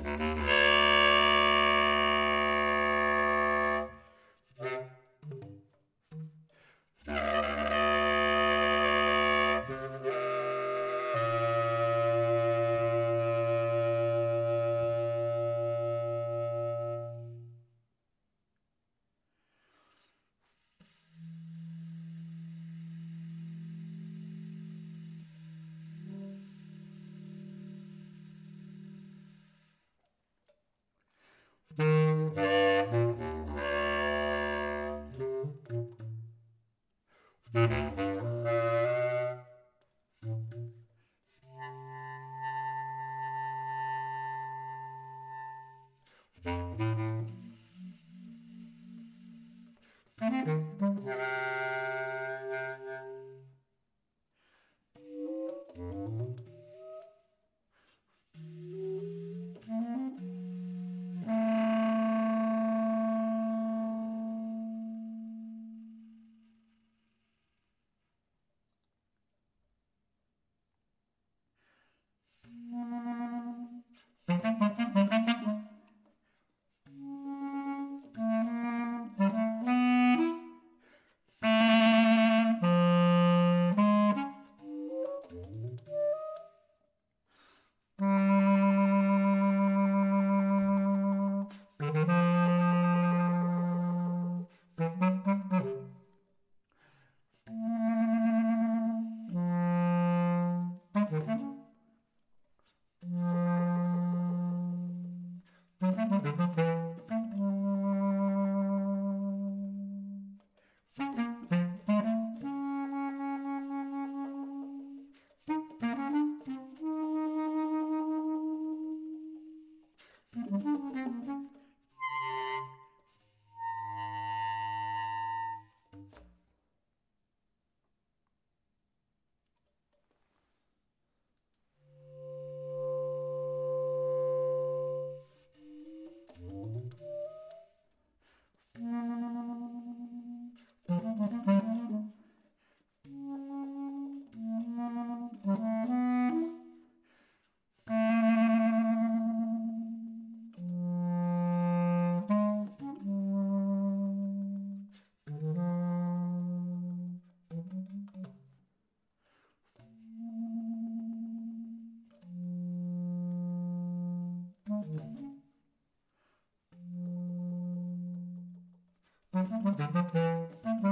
Música Mm-hmm. ハハハハ。